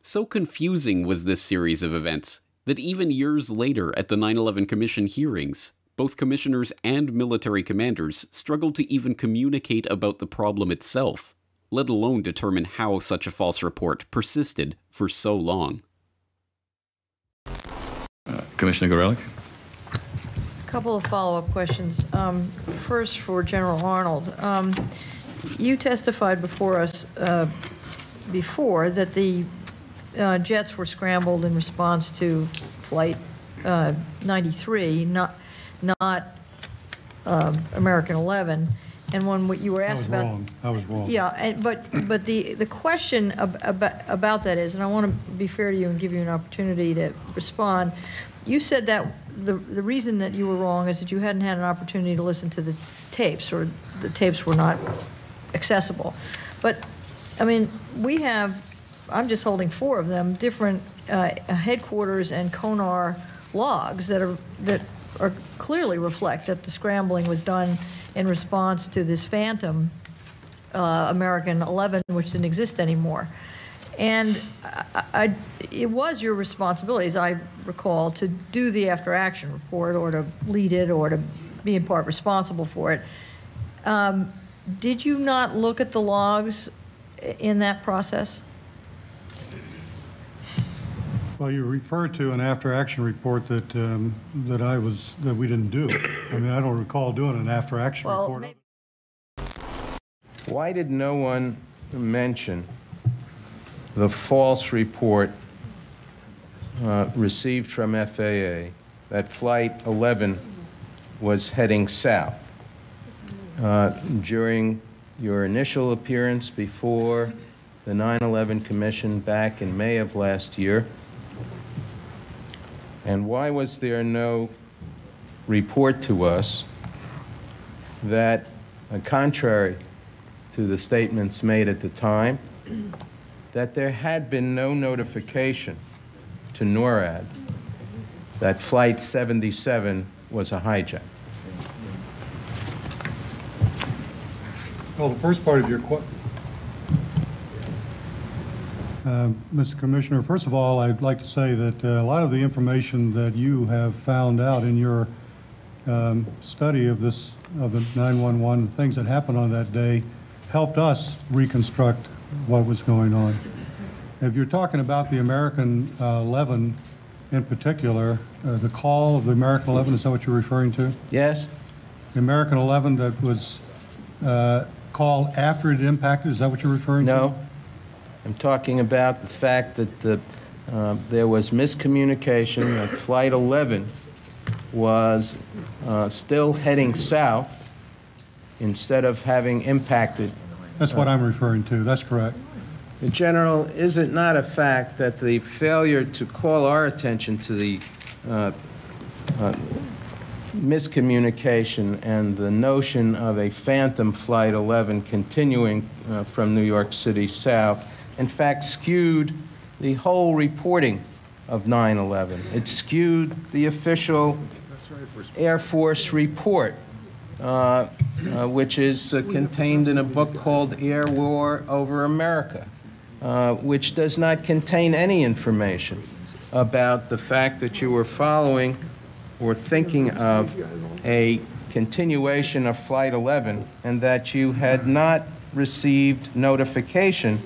So confusing was this series of events that even years later at the 9 11 Commission hearings, both commissioners and military commanders struggled to even communicate about the problem itself, let alone determine how such a false report persisted for so long. Commissioner Gorelick? A couple of follow-up questions. Um, First, for General Arnold. Um, You testified before us uh, before that the uh, jets were scrambled in response to Flight uh, 93, not, not um, American 11. And one what you were I asked was about... wrong. I was wrong. Yeah, and, but, but the, the question ab- about, about that is, and I want to be fair to you and give you an opportunity to respond, you said that the, the reason that you were wrong is that you hadn't had an opportunity to listen to the tapes, or the tapes were not accessible. But, I mean, we have, I'm just holding four of them, different uh, headquarters and CONR logs that are, that are clearly reflect that the scrambling was done in response to this phantom uh, American 11, which didn't exist anymore. And I, I, it was your responsibility, as I recall, to do the after-action report or to lead it or to be in part responsible for it. Um, did you not look at the logs in that process? Well, you referred to an after-action report that, um, that I was, that we didn't do. I mean, I don't recall doing an after-action Well, report. maybe- Why did no one mention the false report uh, received from FAA that Flight 11 was heading south? Uh, During your initial appearance before the 9/11 Commission back in May of last year? And why was there no report to us that, uh, contrary to the statements made at the time, that there had been no notification to NORAD that Flight 77 was a hijack? Well, the first part of your question, Mr. Commissioner, first of all, I'd like to say that uh, a lot of the information that you have found out in your um, study of this, of the 911, things that happened on that day, helped us reconstruct what was going on. If you're talking about the American uh, 11 in particular, uh, the call of the American 11, is that what you're referring to? Yes? The American 11 that was uh, called after it impacted, is that what you're referring to? No. I'm talking about the fact that the, uh, there was miscommunication, that Flight 11 was uh, still heading south instead of having impacted. That's what I'm referring to, that's correct. General, is it not a fact that the failure to call our attention to the uh, uh, miscommunication and the notion of a phantom Flight 11 continuing uh, from New York City south, in fact, skewed the whole reporting of 9/11. It skewed the official Air Force report, uh, uh, which is uh, contained in a book called Air War Over America, uh, which does not contain any information about the fact that you were following or thinking of a continuation of Flight 11 and that you had not received notification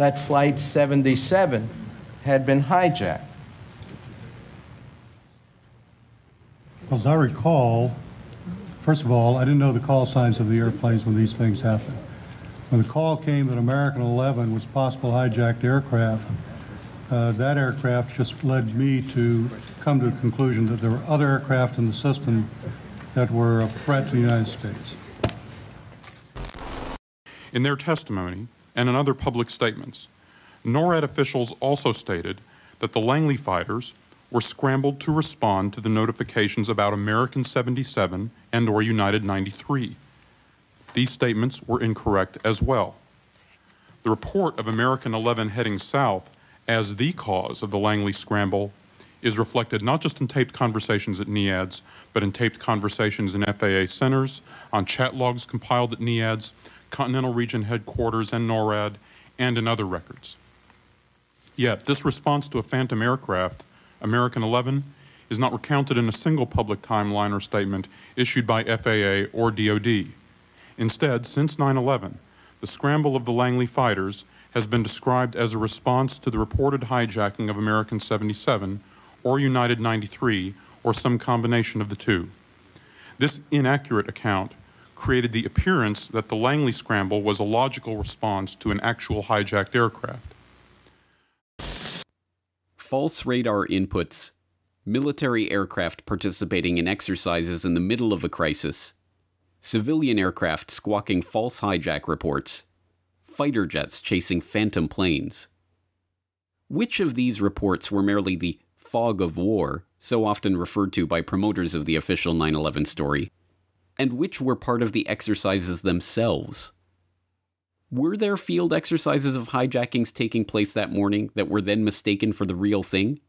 that Flight 77 had been hijacked. As I recall, first of all, I didn't know the call signs of the airplanes when these things happened. When the call came that American 11 was possible hijacked aircraft, uh, that aircraft just led me to come to the conclusion that there were other aircraft in the system that were a threat to the United States. In their testimony and in other public statements, NORAD officials also stated that the Langley fighters were scrambled to respond to the notifications about American 77 and or United 93. These statements were incorrect as well. The report of American 11 heading south as the cause of the Langley scramble is reflected not just in taped conversations at NEADS, but in taped conversations in FAA centers, on chat logs compiled at NEADS, Continental Region headquarters, and NORAD, and in other records. Yet, this response to a phantom aircraft, American 11, is not recounted in a single public timeline or statement issued by FAA or DoD. Instead, since 9 11, the scramble of the Langley fighters has been described as a response to the reported hijacking of American 77 or United 93 or some combination of the two. This inaccurate account created the appearance that the Langley scramble was a logical response to an actual hijacked aircraft. False radar inputs, military aircraft participating in exercises in the middle of a crisis, civilian aircraft squawking false hijack reports, fighter jets chasing phantom planes. Which of these reports were merely the fog of war, so often referred to by promoters of the official 9 11 story, and which were part of the exercises themselves? Were there field exercises of hijackings taking place that morning that were then mistaken for the real thing?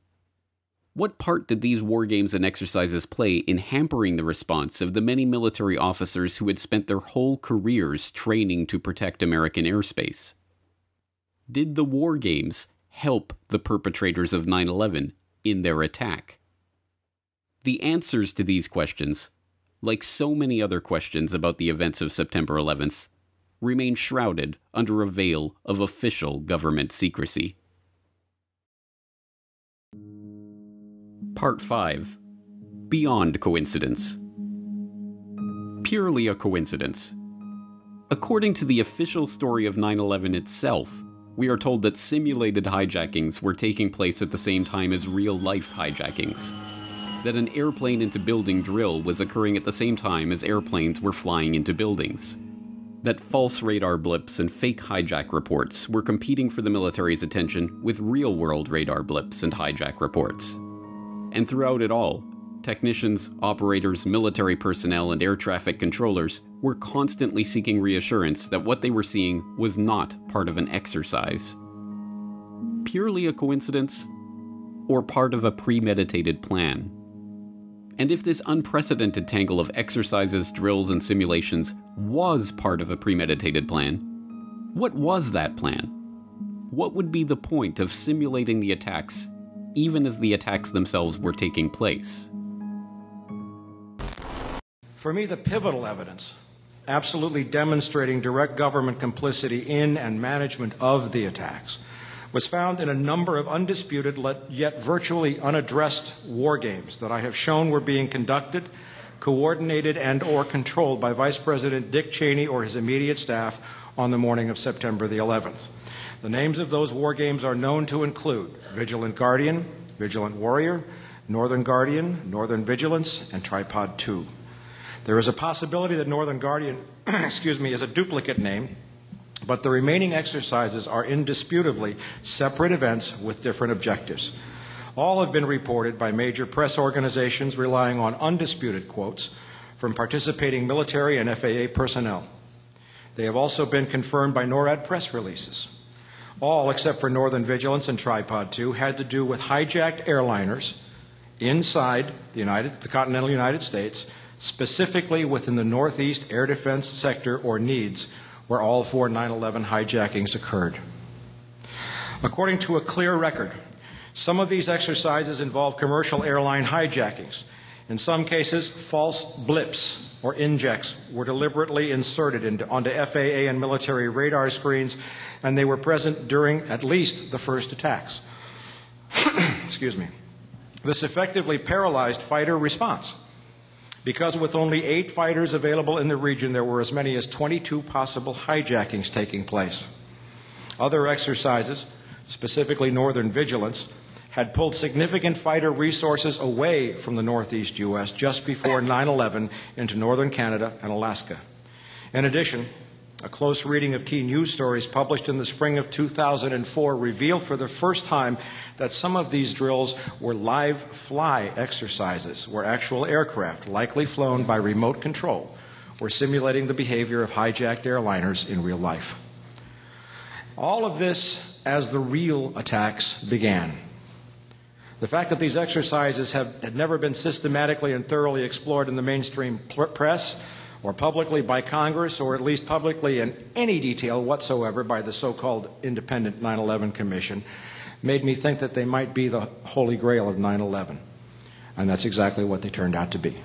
What part did these war games and exercises play in hampering the response of the many military officers who had spent their whole careers training to protect American airspace? Did the war games help the perpetrators of 9 11 in their attack? The answers to these questions, like so many other questions about the events of September 11th, remain shrouded under a veil of official government secrecy. Part 5 Beyond Coincidence Purely a coincidence. According to the official story of 9 11 itself, we are told that simulated hijackings were taking place at the same time as real life hijackings. That an airplane into building drill was occurring at the same time as airplanes were flying into buildings. That false radar blips and fake hijack reports were competing for the military's attention with real world radar blips and hijack reports. And throughout it all, technicians, operators, military personnel, and air traffic controllers were constantly seeking reassurance that what they were seeing was not part of an exercise. Purely a coincidence? Or part of a premeditated plan? And if this unprecedented tangle of exercises, drills, and simulations was part of a premeditated plan, what was that plan? What would be the point of simulating the attacks even as the attacks themselves were taking place? For me, the pivotal evidence, absolutely demonstrating direct government complicity in and management of the attacks, was found in a number of undisputed yet virtually unaddressed war games that I have shown were being conducted, coordinated, and or controlled by Vice President Dick Cheney or his immediate staff on the morning of September the 11th. The names of those war games are known to include Vigilant Guardian, Vigilant Warrior, Northern Guardian, Northern Vigilance, and Tripod 2. There is a possibility that Northern Guardian, <clears throat> excuse me, is a duplicate name, but the remaining exercises are indisputably separate events with different objectives. All have been reported by major press organizations relying on undisputed quotes from participating military and FAA personnel. They have also been confirmed by NORAD press releases all except for Northern Vigilance and Tripod 2, had to do with hijacked airliners inside the, United, the continental United States, specifically within the Northeast air defense sector or NEADS, where all four 9 11 hijackings occurred. According to a clear record, some of these exercises involve commercial airline hijackings. In some cases, false blips or injects were deliberately inserted into, onto FAA and military radar screens and they were present during at least the first attacks. <clears throat> Excuse me. This effectively paralyzed fighter response. Because with only eight fighters available in the region, there were as many as 22 possible hijackings taking place. Other exercises, specifically Northern Vigilance, had pulled significant fighter resources away from the northeast U.S. just before 9 11 into northern Canada and Alaska. In addition, a close reading of key news stories published in the spring of 2004 revealed for the first time that some of these drills were live fly exercises, where actual aircraft, likely flown by remote control, were simulating the behavior of hijacked airliners in real life. All of this as the real attacks began. The fact that these exercises have, had never been systematically and thoroughly explored in the mainstream press or publicly by Congress, or at least publicly in any detail whatsoever by the so called Independent 9 11 Commission, made me think that they might be the holy grail of 9 11. And that's exactly what they turned out to be.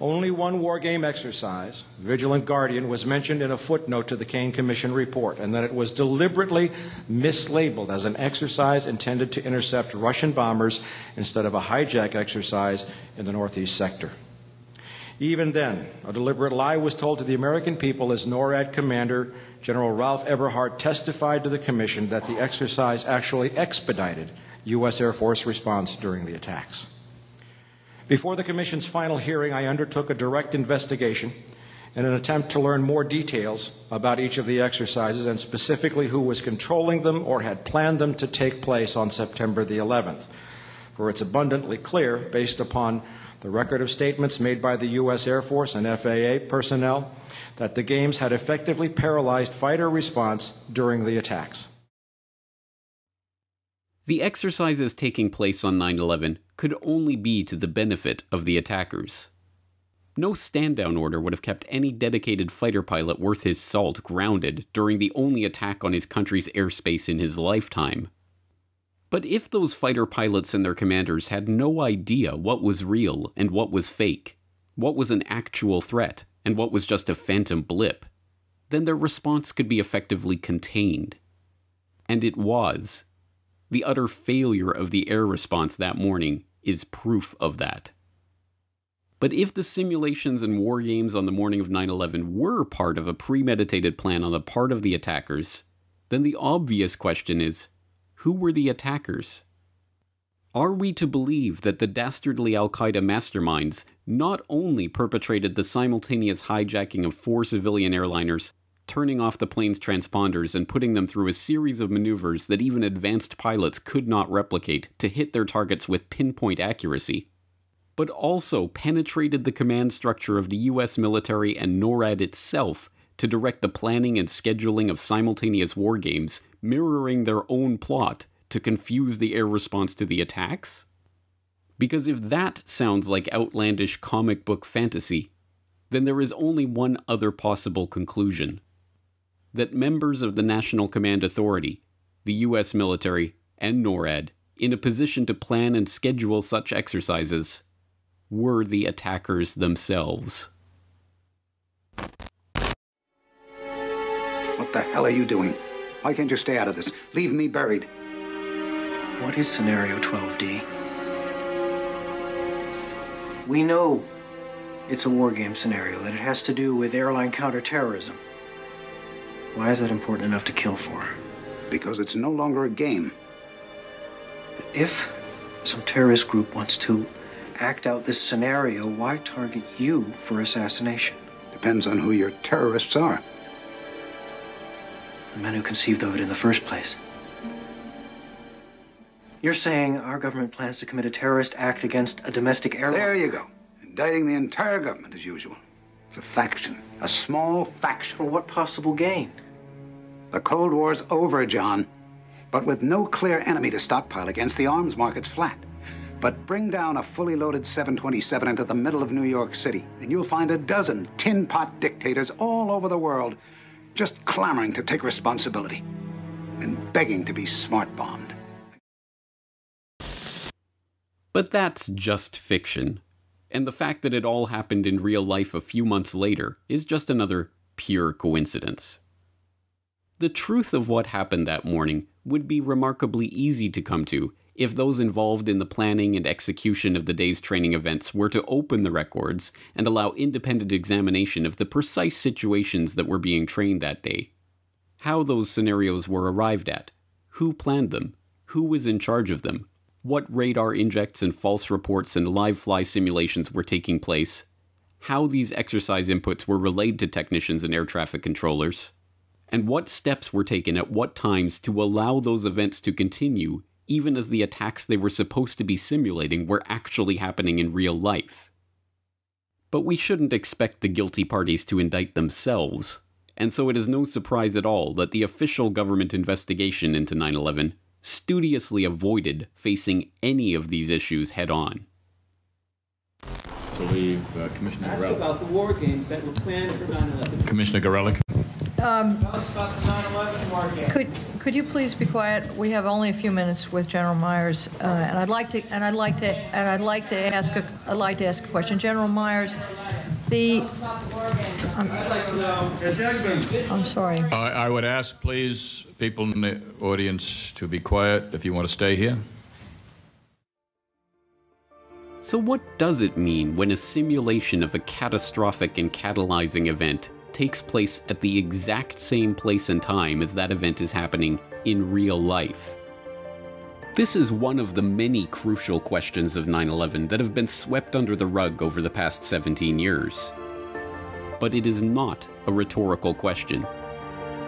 Only one war game exercise, Vigilant Guardian, was mentioned in a footnote to the Kean Commission report, and that it was deliberately mislabeled as an exercise intended to intercept Russian bombers instead of a hijack exercise in the Northeast sector. Even then, a deliberate lie was told to the American people as NORAD Commander General Ralph Eberhart testified to the Commission that the exercise actually expedited U.S. Air Force response during the attacks. Before the Commission's final hearing, I undertook a direct investigation in an attempt to learn more details about each of the exercises and specifically who was controlling them or had planned them to take place on September the 11th. For it's abundantly clear, based upon the record of statements made by the U.S. Air Force and FAA personnel, that the games had effectively paralyzed fighter response during the attacks. The exercises taking place on 9 11 could only be to the benefit of the attackers. No stand down order would have kept any dedicated fighter pilot worth his salt grounded during the only attack on his country's airspace in his lifetime. But if those fighter pilots and their commanders had no idea what was real and what was fake, what was an actual threat and what was just a phantom blip, then their response could be effectively contained. And it was. The utter failure of the air response that morning is proof of that. But if the simulations and war games on the morning of 9 11 were part of a premeditated plan on the part of the attackers, then the obvious question is who were the attackers? Are we to believe that the dastardly Al Qaeda masterminds not only perpetrated the simultaneous hijacking of four civilian airliners, turning off the plane's transponders and putting them through a series of maneuvers that even advanced pilots could not replicate to hit their targets with pinpoint accuracy, but also penetrated the command structure of the US military and NORAD itself to direct the planning and scheduling of simultaneous war games, mirroring their own plot to confuse the air response to the attacks? Because if that sounds like outlandish comic book fantasy, then there is only one other possible conclusion that members of the National Command Authority, the U.S. military, and NORAD, in a position to plan and schedule such exercises, were the attackers themselves. What the hell are you doing? Why can't you stay out of this? Leave me buried. What is Scenario 12D? We know it's a war game scenario, that it has to do with airline counterterrorism. Why is that important enough to kill for? Because it's no longer a game. If some terrorist group wants to act out this scenario, why target you for assassination? Depends on who your terrorists are. The men who conceived of it in the first place. You're saying our government plans to commit a terrorist act against a domestic airline? There you go. Indicting the entire government as usual. It's a faction. A small faction. For what possible gain? The Cold War's over, John. But with no clear enemy to stockpile against, the arms market's flat. But bring down a fully loaded 727 into the middle of New York City, and you'll find a dozen tin pot dictators all over the world just clamoring to take responsibility and begging to be smart bombed. But that's just fiction. And the fact that it all happened in real life a few months later is just another pure coincidence. The truth of what happened that morning would be remarkably easy to come to if those involved in the planning and execution of the day's training events were to open the records and allow independent examination of the precise situations that were being trained that day. How those scenarios were arrived at, who planned them, who was in charge of them, what radar injects and false reports and live fly simulations were taking place, how these exercise inputs were relayed to technicians and air traffic controllers, and what steps were taken at what times to allow those events to continue even as the attacks they were supposed to be simulating were actually happening in real life. But we shouldn't expect the guilty parties to indict themselves, and so it is no surprise at all that the official government investigation into 9 11 studiously avoided facing any of these issues head on. believe uh, Commissioner Ask Gorelick. about the war games that were planned for 9/11. Commissioner Gorelick. Um, Tell us about the 9/11 war game. Could, could you please be quiet? We have only a few minutes with General Myers, uh, and I'd like to, and I'd like to, and I'd like to ask, a, I'd like to ask a question. General Myers, the, I'm, I'm sorry. I I would ask, please, people in the audience to be quiet if you want to stay here. So, what does it mean when a simulation of a catastrophic and catalyzing event takes place at the exact same place and time as that event is happening in real life? This is one of the many crucial questions of 9 11 that have been swept under the rug over the past 17 years. But it is not a rhetorical question.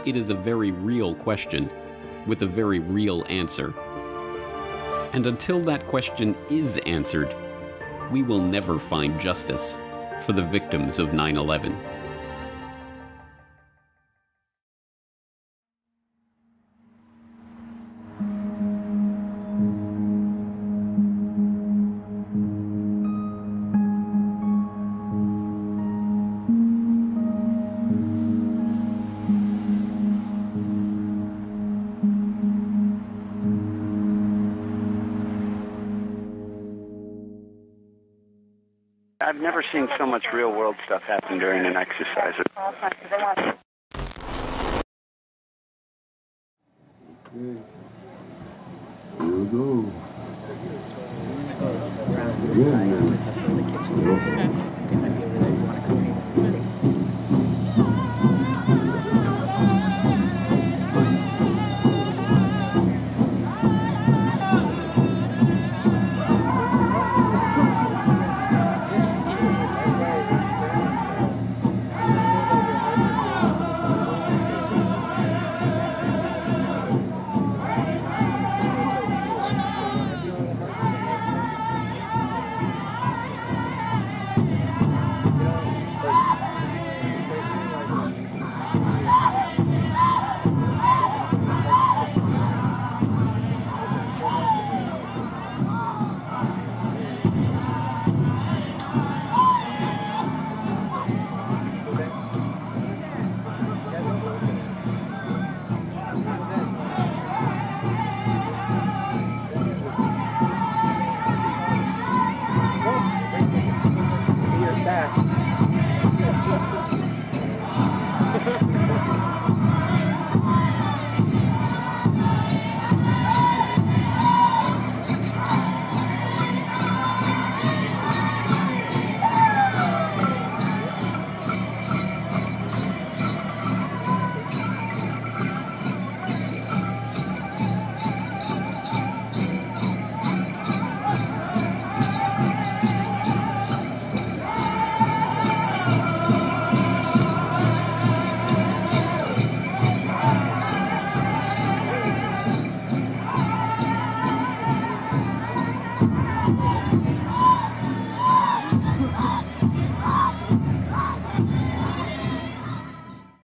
It is a very real question with a very real answer. And until that question is answered, we will never find justice for the victims of 9 11. Much real world stuff happen during an exercise. Here we go. Good, man.